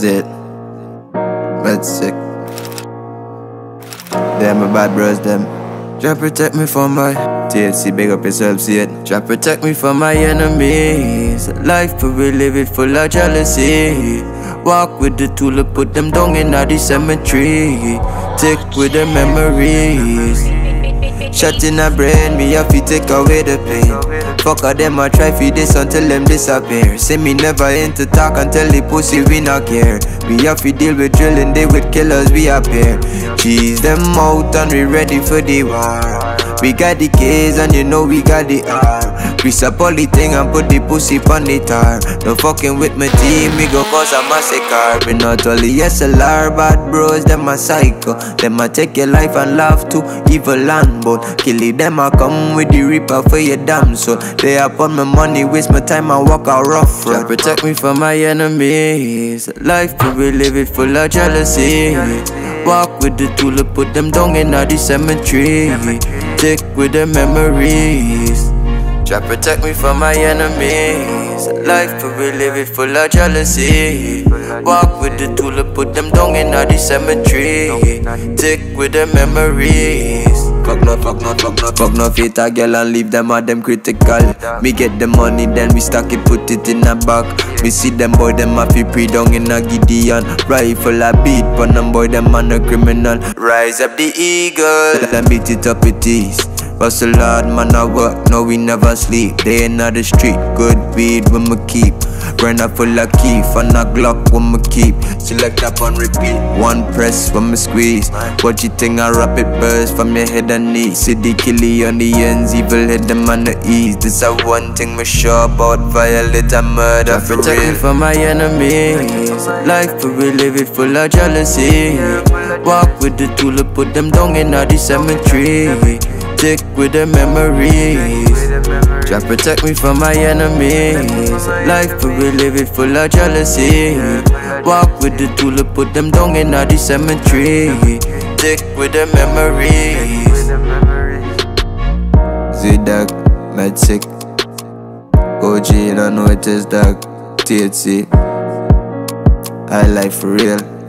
Zit. Bad sick. Them my bad bros, them. Try protect me from my THC, big up yourself, see it. Try protect me from my enemies. Life for we live it full of jealousy. Walk with the tool, put them down in the cemetery. Take with the memories. Shut in a brain, me have to take away the pain. Fuck all them, I try feed this until them disappear. Say me never into talk until the pussy we not care. We have to deal with drilling, they with killers we appear. Cheese them out and we ready for the war. We got the keys and you know we got the arm. Grease up all the thing and put the pussy on the tar. No fucking with my team, we go cause a massacre. We not only SLR, bad bros, them a psycho. Them a take your life and laugh to evil and but Kill it, them a come with the reaper for your damn soul. They upon my money, waste my time and walk a rough road. Protect me from my enemies. Life to we live it full of jealousy. Walk with the tulip, put them down in the cemetery. Take with the memories. Try protect me from my enemies. Life we live it full of jealousy. Walk with the tulip, put them down in the cemetery. Take with the memories. Fuck no, fuck no, fuck no, fuck no fit a girl and leave them at them critical. Me get the money, then we stack it, put it in a bag. Me see them boy, them a fi pre down in a Gideon. Rifle a beat, but them boy, them man a criminal. Rise up the eagle, then beat it up it is. Hustle hard, man, I work, no, we never sleep. Day in the street, good weed when me keep. Up full of keef, and a Glock when me keep. Select up on repeat, one press when me squeeze. What you think I rap it burst from your head and knees? See the killie on the ends, evil head them on the ease. This a one thing me sure about, violate and murder for Protect real. me from my enemies. Life for we live it full of jealousy. Walk with the tool, put them down in the cemetery. Take with the memories. Try protect me from my enemies. Life for we live it full of jealousy. Walk with the tool, put them down in the cemetery. Take with the memories. Z-Dog, Medsick. OG, and I know it is dark. THC. I life for real.